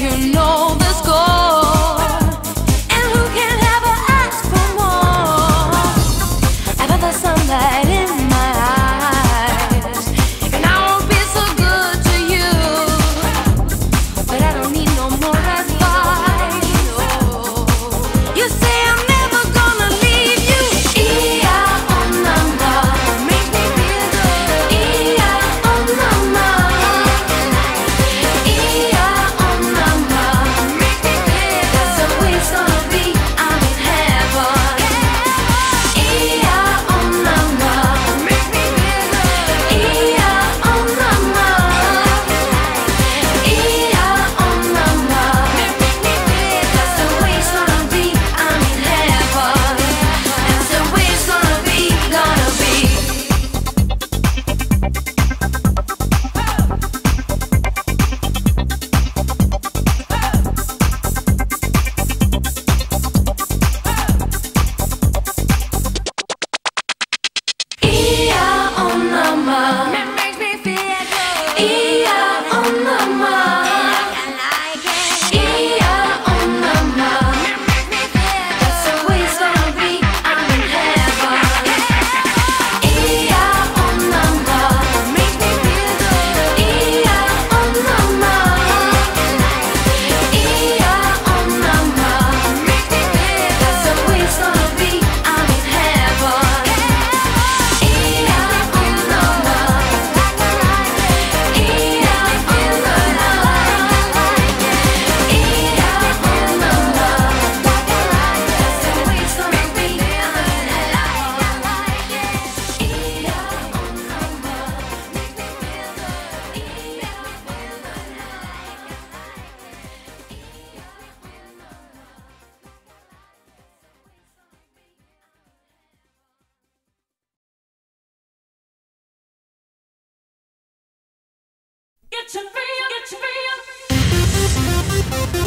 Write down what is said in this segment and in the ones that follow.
you know the score. Feel.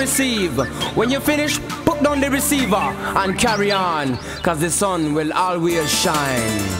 receive. When you finish, put down the receiver and carry on, cause the sun will always shine.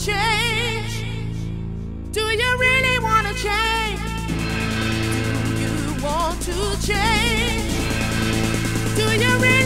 change? Do you really want to change? Do you want to change? Do you really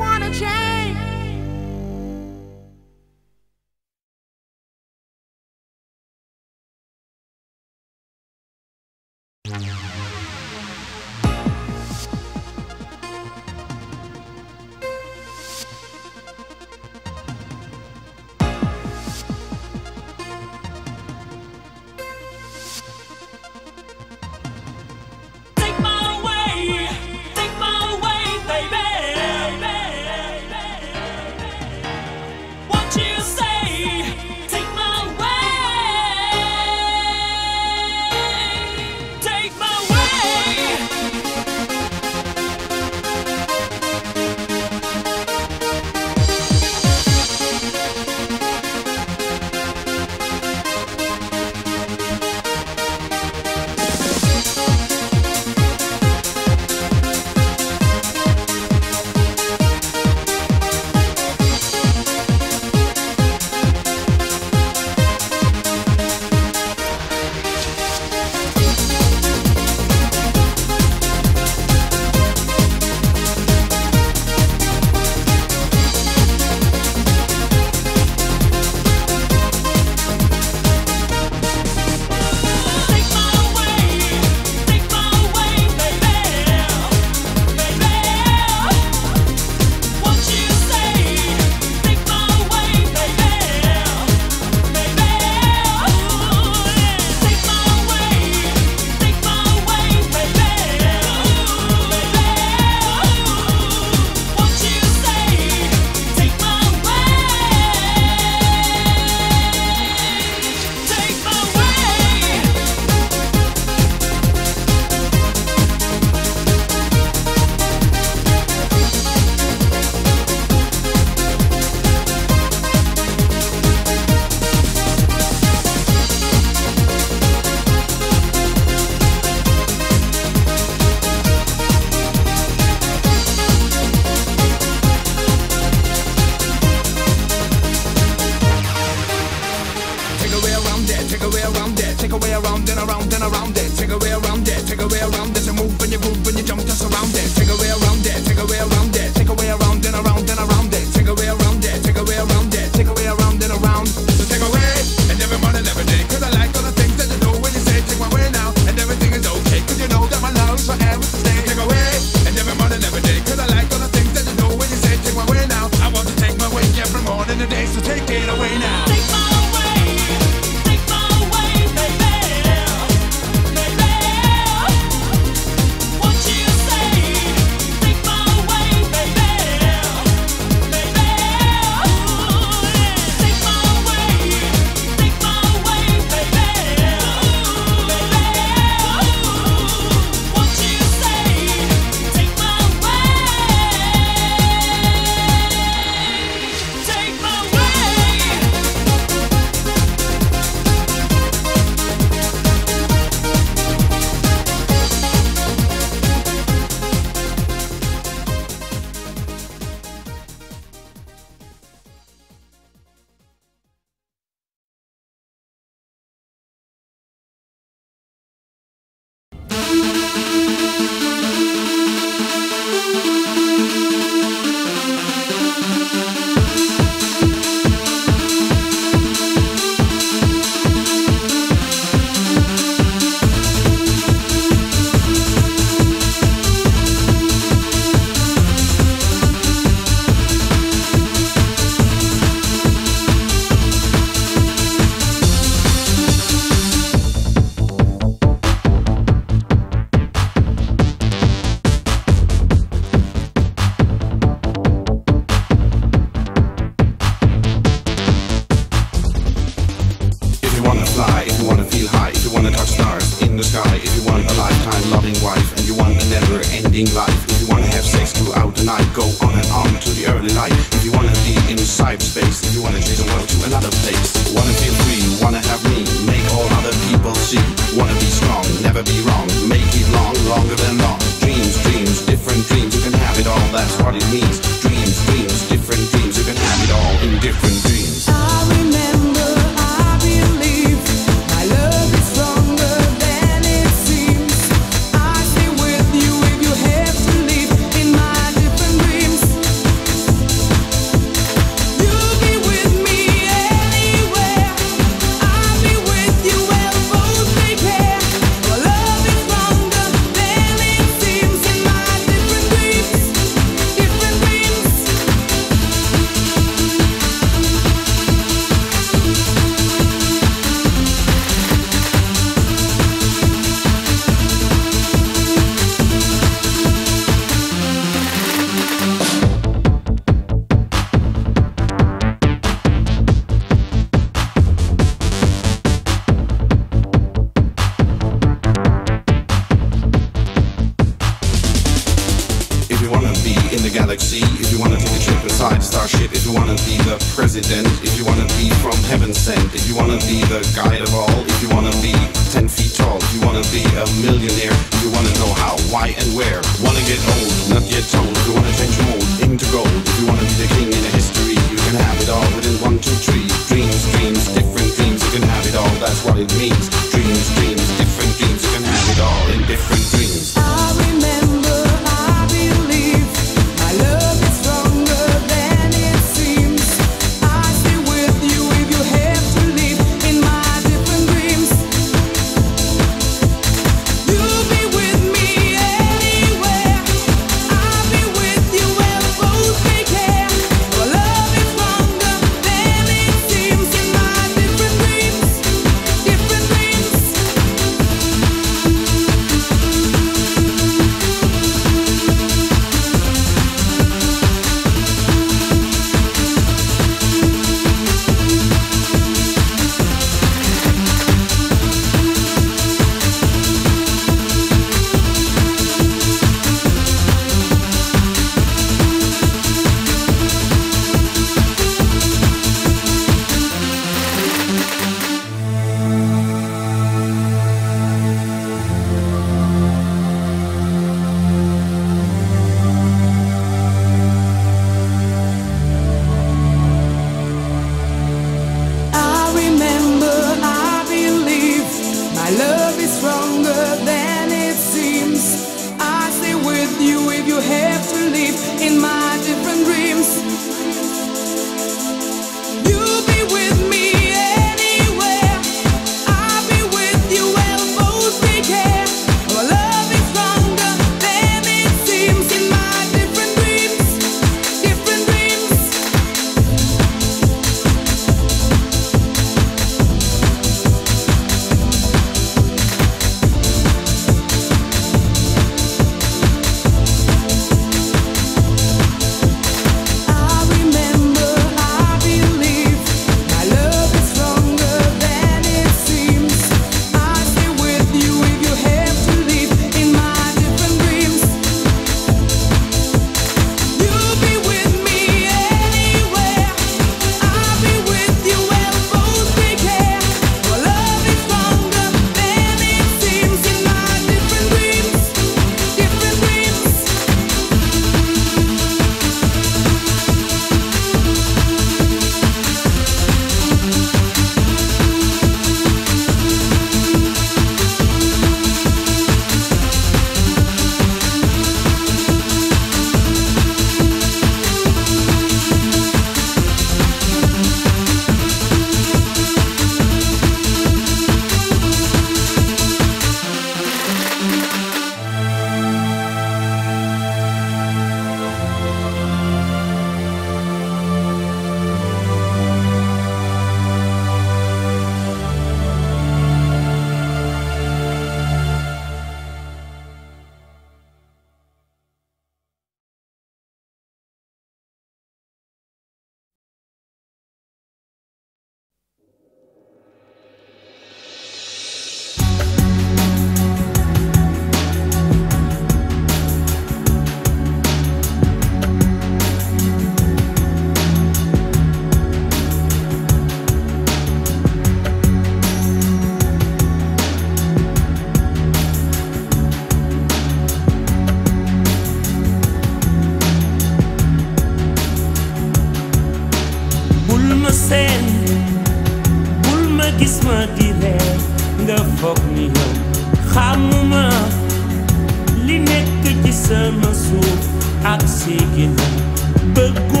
ak si